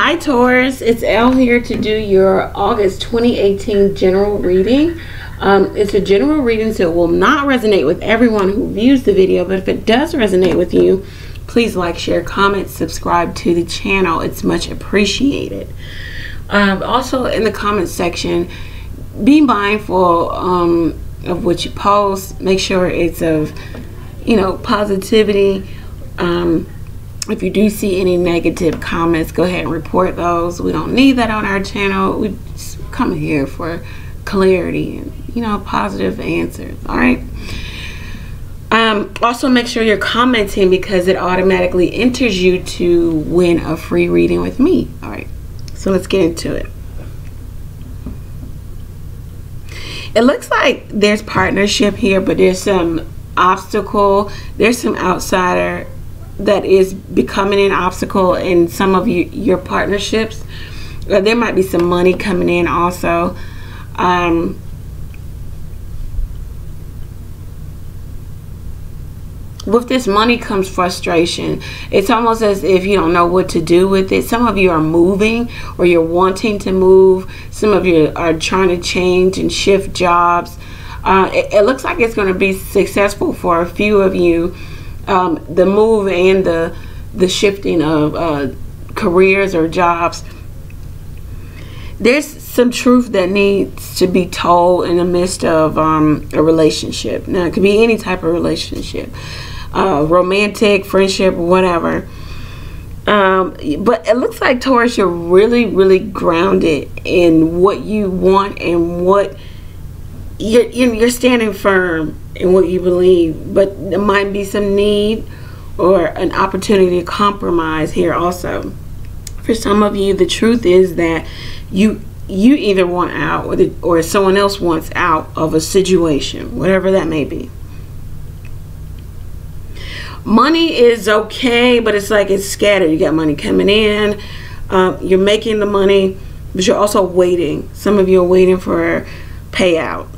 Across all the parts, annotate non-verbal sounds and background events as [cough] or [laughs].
Hi Taurus, it's Elle here to do your August 2018 general reading. Um, it's a general reading so it will not resonate with everyone who views the video, but if it does resonate with you, please like, share, comment, subscribe to the channel. It's much appreciated. Um, also in the comment section, be mindful um, of what you post. Make sure it's of, you know, positivity. Um, if you do see any negative comments, go ahead and report those. We don't need that on our channel. We come here for clarity and, you know, positive answers. All right. Um, also, make sure you're commenting because it automatically enters you to win a free reading with me. All right. So let's get into it. It looks like there's partnership here, but there's some obstacle. There's some outsider that is becoming an obstacle in some of you, your partnerships. Uh, there might be some money coming in also. Um, with this money comes frustration. It's almost as if you don't know what to do with it. Some of you are moving or you're wanting to move. Some of you are trying to change and shift jobs. Uh, it, it, looks like it's going to be successful for a few of you. Um, the move and the the shifting of uh, careers or jobs. There's some truth that needs to be told in the midst of um, a relationship. Now, it could be any type of relationship uh, romantic, friendship, whatever. Um, but it looks like Taurus, you're really, really grounded in what you want and what you're, you're standing firm in what you believe. But there might be some need or an opportunity to compromise here also. For some of you, the truth is that you you either want out or, the, or someone else wants out of a situation, whatever that may be money is okay, but it's like it's scattered. You got money coming in, um, you're making the money, but you're also waiting. Some of you are waiting for payouts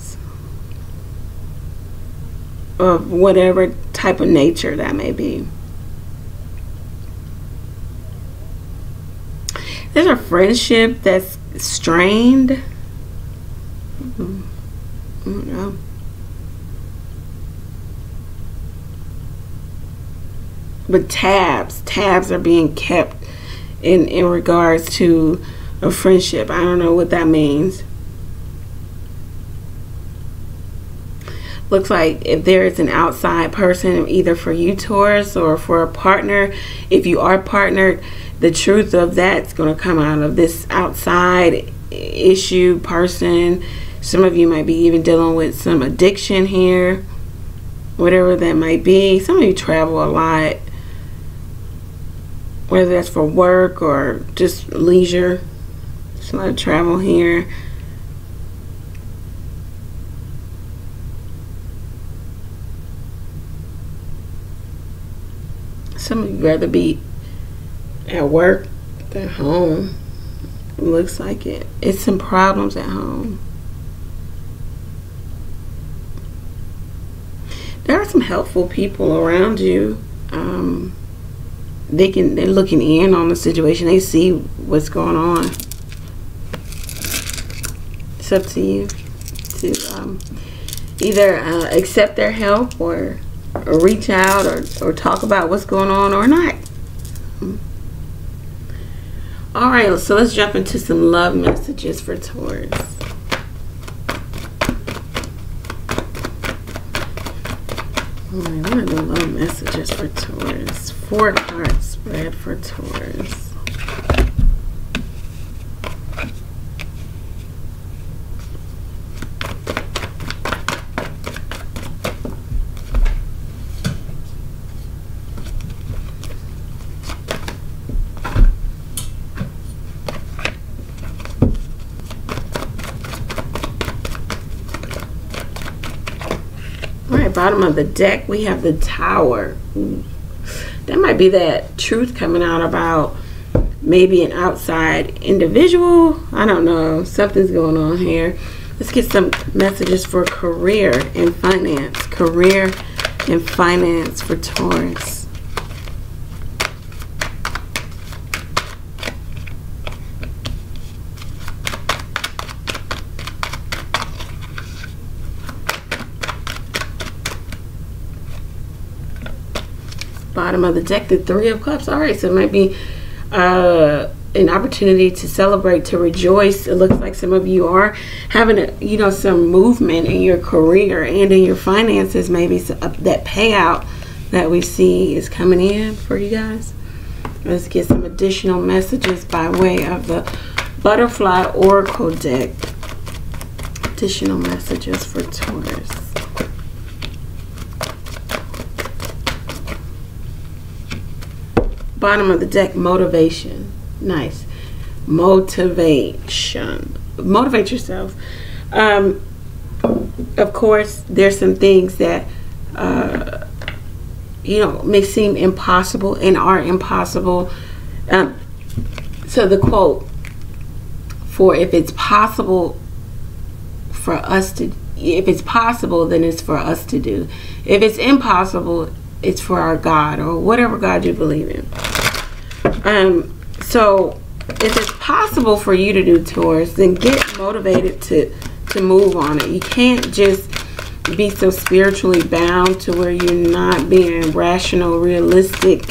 of whatever type of nature that may be. There's a friendship that's strained. Mm-hmm. I don't know. but tabs tabs are being kept in in regards to a friendship. I don't know what that means. Looks like if there is an outside person, either for you, Taurus, or for a partner, if you are partnered, the truth of that's going to come out of this outside issue person. Some of you might be even dealing with some addiction here, whatever that might be. Some of you travel a lot whether that's for work or just leisure. There's a lot of travel here. Some of you rather be at work than home. Looks like it. It's some problems at home. There are some helpful people around you. Um, they can they're looking in on the situation. They see what's going on. It's up to you to um, either uh, accept their help or reach out or, or talk about what's going on or not. All right, so let's jump into some love messages for Taurus. All right, what are the love messages for Taurus? Four card spread for Taurus. Bottom of the deck, we have the tower. That might be that truth coming out about maybe an outside individual. I don't know. Something's going on here. Let's get some messages for career and finance. Career and finance for Taurus. Bottom of the deck, the Three of Cups. All right, so it might be uh, an opportunity to celebrate, to rejoice. It looks like some of you are having, a, you know, some movement in your career and in your finances. Maybe uh, that payout that we see is coming in for you guys. Let's get some additional messages by way of the Butterfly Oracle deck. Additional messages for Taurus. Bottom of the deck, motivation. Nice. Motivation. Motivate yourself. Um, of course, there's some things that uh, you know may seem impossible and are impossible. Um, so the quote for if it's possible for us to if it's possible then it's for us to do if it's impossible it's for our god or whatever god you believe in um so if it's possible for you to do Taurus, then get motivated to to move on it. You can't just be so spiritually bound to where you're not being rational, realistic,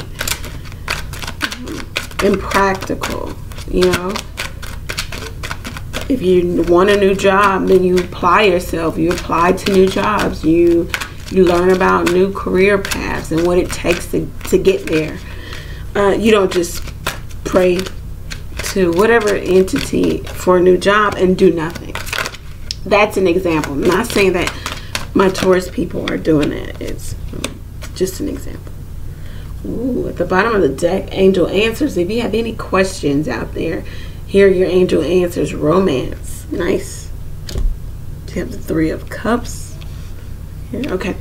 and practical. You know, if you want a new job, then you apply yourself. You apply to new jobs. You you learn about new career paths and what it takes to, to get there. Uh, you don't just pray to whatever entity for a new job and do nothing. That's an example. I'm not saying that my Taurus people are doing that. It's just an example. Ooh, at the bottom of the deck, angel answers. If you have any questions out there, here your angel answers. Romance. Nice. You have the three of cups. Here, okay.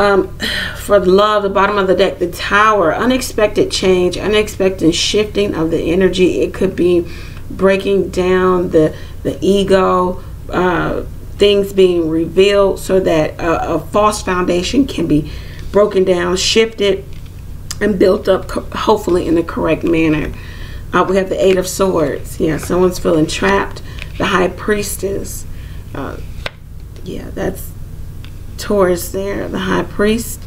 Um, for the love, the bottom of the deck, the tower, unexpected change, unexpected shifting of the energy. It could be breaking down the the ego, uh, things being revealed so that a, a, false foundation can be broken down, shifted, and built up, hopefully in the correct manner. Uh, we have the Eight of Swords. Yeah, someone's feeling trapped. The High Priestess. Uh, yeah, that's Taurus there, the high priest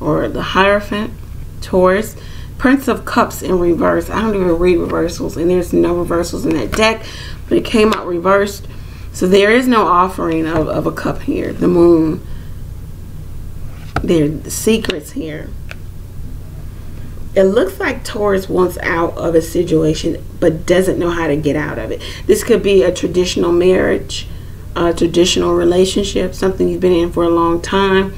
or the Hierophant, Taurus. Prince of Cups in reverse. I don't even read reversals, and there's no reversals in that deck, but it came out reversed. So there is no offering of, of a cup here. The moon. There the secrets here. It looks like Taurus wants out of a situation but doesn't know how to get out of it. This could be a traditional marriage a traditional relationship, something you've been in for a long time,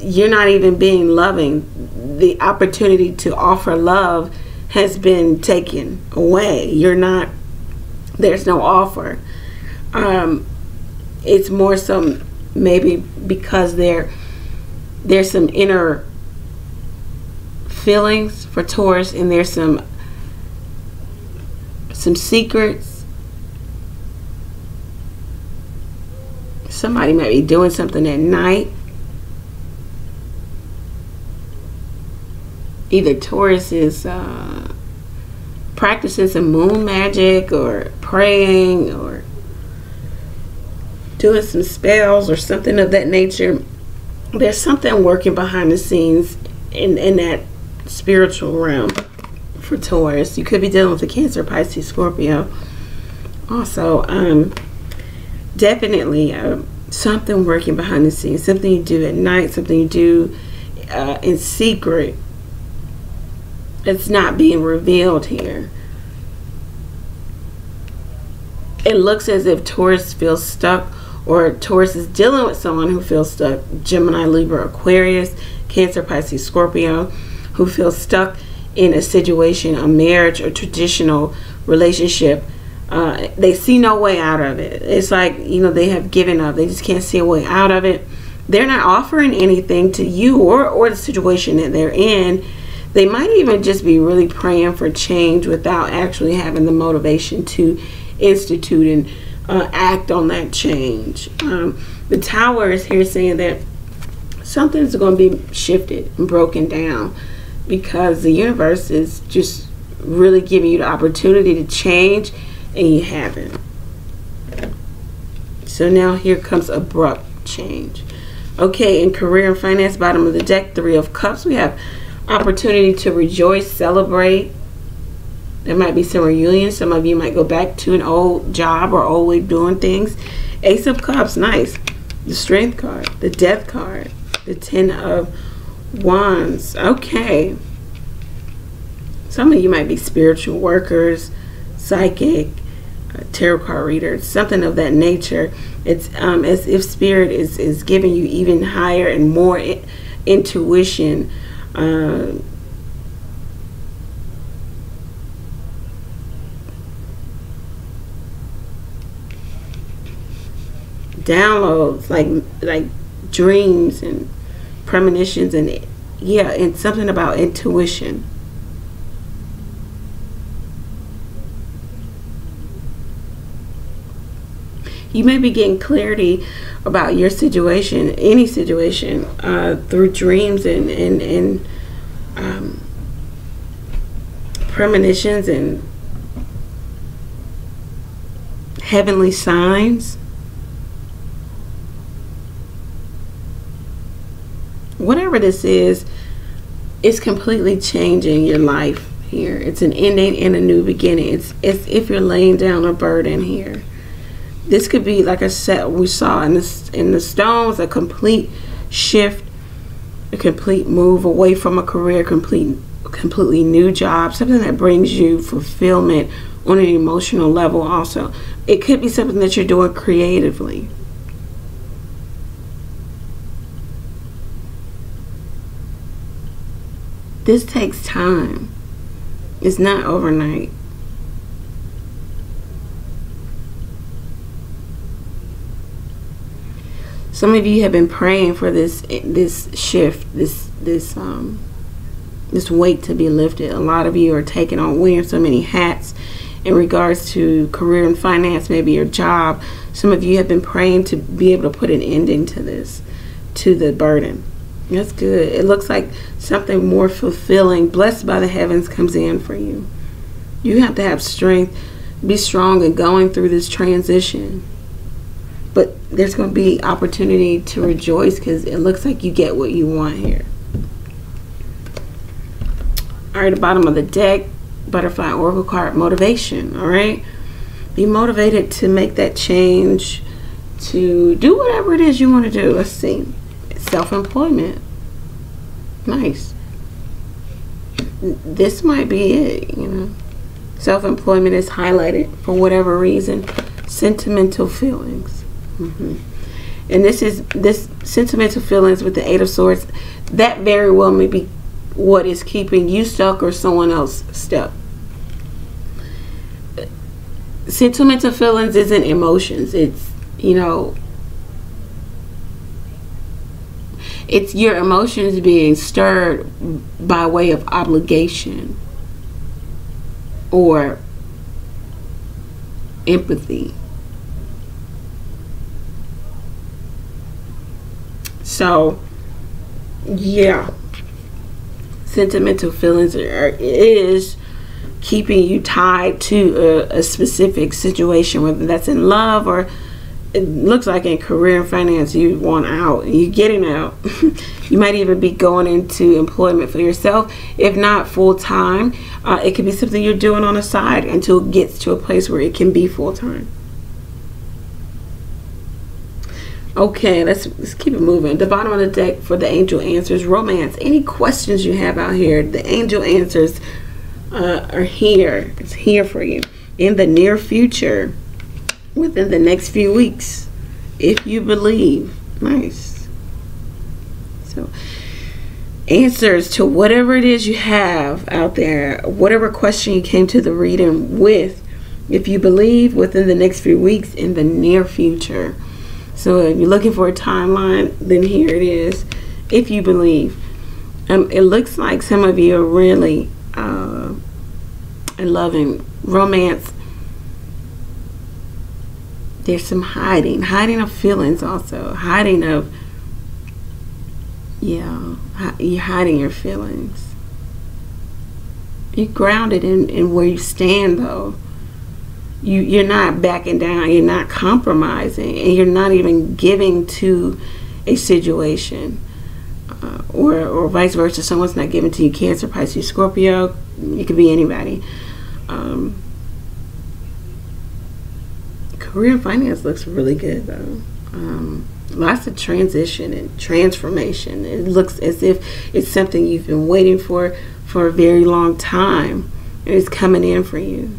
you're not even being loving. The opportunity to offer love has been taken away. You're not, there's no offer. Um, it's more so maybe because there there's some inner feelings for Taurus and there's some some secrets Somebody might be doing something at night. Either Taurus is uh, practicing some moon magic or praying or doing some spells or something of that nature. There's something working behind the scenes in, in that spiritual realm for Taurus. You could be dealing with a Cancer, Pisces, Scorpio. Also, um, definitely uh, something working behind the scenes, something you do at night, something you do uh, in secret. It's not being revealed here. It looks as if Taurus feels stuck or Taurus is dealing with someone who feels stuck. Gemini, Libra, Aquarius, Cancer, Pisces, Scorpio, who feels stuck in a situation, a marriage, or traditional relationship uh, they see no way out of it. It's like, you know, they have given up. They just can't see a way out of it. They're not offering anything to you or, or the situation that they're in. They might even just be really praying for change without actually having the motivation to institute and uh, act on that change. Um, the tower is here saying that something's going to be shifted and broken down because the universe is just really giving you the opportunity to change and you haven't. So now here comes abrupt change. Okay, in career and finance, bottom of the deck, three of cups. We have opportunity to rejoice, celebrate. There might be some reunion. Some of you might go back to an old job or old way of doing things. Ace of Cups, nice. The Strength card, the Death card, the Ten of Wands. Okay. Some of you might be spiritual workers, psychic, tarot card reader, something of that nature. It's um, as if spirit is, is giving you even higher and more I- intuition. Uh, downloads like like dreams and premonitions and yeah and something about intuition you may be getting clarity about your situation any situation uh, through dreams and and, and um, premonitions and heavenly signs whatever this is, it's completely changing your life here. It's an ending and a new beginning. It's as if you're laying down a burden here. This could be like I said, we saw in the in the stones, a complete shift, a complete move away from a career, complete completely new job, something that brings you fulfillment on an emotional level. Also, it could be something that you're doing creatively. this takes time. It's not overnight. Some of you have been praying for this this shift, this this um this weight to be lifted. A lot of you are taking on wearing so many hats in regards to career and finance, maybe your job. Some of you have been praying to be able to put an ending to this, to the burden. That's good. It looks like something more fulfilling, blessed by the heavens, comes in for you. You have to have strength, be strong in going through this transition. There's going to be opportunity to rejoice because it looks like you get what you want here. All right, the bottom of the deck, butterfly oracle card, motivation. All right, be motivated to make that change, to do whatever it is you want to do. Let's see self-employment nice this might be it you know self-employment is highlighted for whatever reason sentimental feelings mm-hmm. and this is this sentimental feelings with the eight of swords that very well may be what is keeping you stuck or someone else stuck sentimental feelings isn't emotions it's you know it's your emotions being stirred by way of obligation or empathy. So, yeah, sentimental feelings are, is keeping you tied to a, a specific situation, whether that's in love or it looks like in career and finance you want out you're getting out. [laughs] You might even be going into employment for yourself. If not full-time uh, it could be something you're doing on the side until it gets to a place where it can be full-time okay let's, let's keep it moving the bottom of the deck for the angel answers romance any questions you have out here the angel answers uh, are here it's here for you in the near future within the next few weeks if you believe. Nice. So, answers to whatever it is you have out there, whatever question you came to the reading with, if you believe within the next few weeks in the near future. So, if you're looking for a timeline, then here it is. If you believe, um, it looks like some of you are really uh, loving romance there's some hiding, hiding of feelings also, hiding of, yeah, you're hiding your feelings. You're grounded in, in where you stand though. You, you're not backing down, you're not compromising, and you're not even giving to a situation. Uh, or, or vice versa, someone's not giving to you Cancer, Pisces, Scorpio. It could be anybody. Um, career and finance looks really good though. Um, lots of transition and transformation. It looks as if it's something you've been waiting for for a very long time. And it's coming in for you.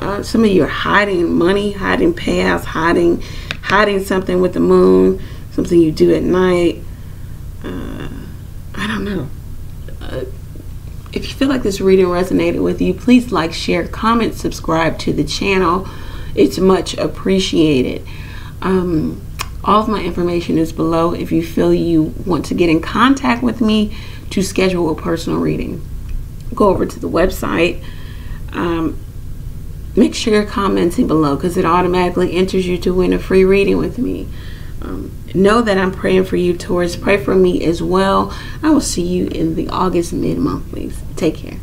Uh, some of you are hiding money, hiding payouts, hiding, hiding something with the moon, something you do at night. Uh, I don't know. Uh, if you feel like this reading resonated with you, please like, share, comment, subscribe to the channel. It's much appreciated. Um, all of my information is below if you feel you want to get in contact with me to schedule a personal reading. Go over to the website. Um, make sure you're commenting below because it automatically enters you to win a free reading with me. Um, know that I'm praying for you, Taurus. Pray for me as well. I will see you in the August mid monthlies. Take care.